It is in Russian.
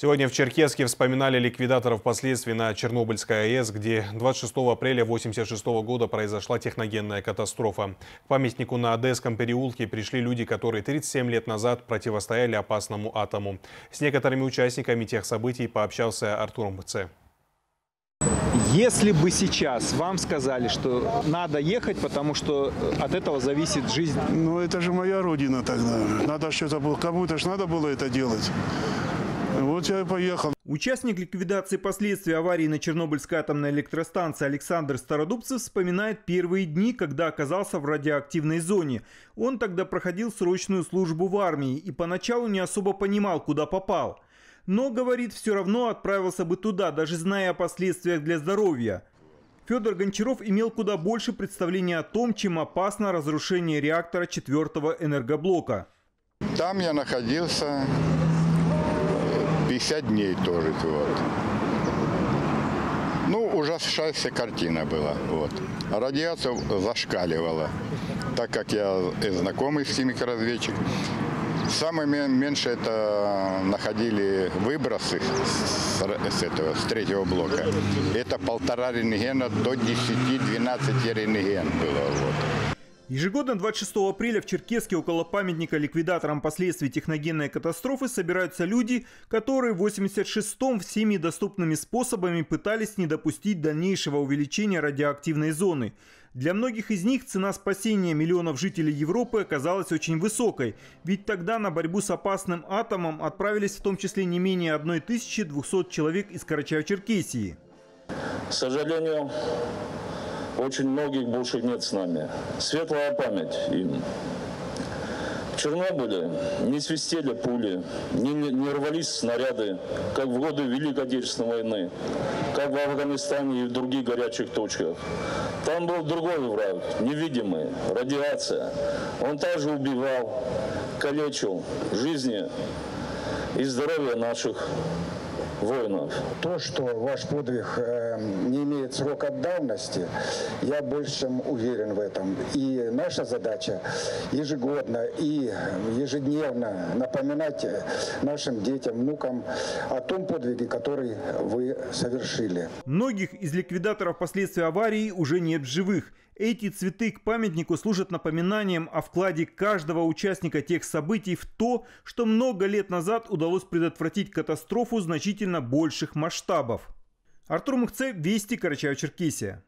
Сегодня в Черкеске вспоминали ликвидаторов последствий на Чернобыльской АЭС, где 26 апреля 1986 года произошла техногенная катастрофа. К памятнику на Одесском переулке пришли люди, которые 37 лет назад противостояли опасному атому. С некоторыми участниками тех событий пообщался Артур Мце. Если бы сейчас вам сказали, что надо ехать, потому что от этого зависит жизнь... Ну, это же моя родина тогда. Надо что-то было, кому-то же надо было это делать. Вот я и поехал. Участник ликвидации последствий аварии на Чернобыльской атомной электростанции Александр Стародубцев вспоминает первые дни, когда оказался в радиоактивной зоне. Он тогда проходил срочную службу в армии и поначалу не особо понимал, куда попал. Но, говорит, все равно отправился бы туда, даже зная о последствиях для здоровья. Федор Гончаров имел куда больше представления о том, чем опасно разрушение реактора четвертого энергоблока. Там я находился 50 дней тоже. Вот. Ну, ужасающая картина была. Вот. Радиация зашкаливала, так как я знакомый с химико-разведчик. Самое меньше это находили выбросы с, с этого, с третьего блока. Это полтора рентгена до 10-12 рентген было. Вот. Ежегодно 26 апреля в Черкеске около памятника ликвидаторам последствий техногенной катастрофы собираются люди, которые в 86-м всеми доступными способами пытались не допустить дальнейшего увеличения радиоактивной зоны. Для многих из них цена спасения миллионов жителей Европы оказалась очень высокой, ведь тогда на борьбу с опасным атомом отправились в том числе не менее 1200 человек из Карачаево-Черкесии. К сожалению, очень многих больше нет с нами. Светлая память им. В Чернобыле не свистели пули, не, не рвались снаряды, как в годы Великой Отечественной войны, как в Афганистане и в других горячих точках. Там был другой враг, невидимый, радиация. Он также убивал, калечил жизни и здоровье наших воинов. То, что ваш подвиг э, не имеет срока давности, я больше чем уверен в этом. И наша задача ежегодно и ежедневно напоминать нашим детям, внукам о том подвиге, который вы совершили. Многих из ликвидаторов последствий аварии уже нет в живых. Эти цветы к памятнику служат напоминанием о вкладе каждого участника тех событий в то, что много лет назад удалось предотвратить катастрофу значительно больших масштабов. Артур Мухце, Вести, Карачаево-Черкесия.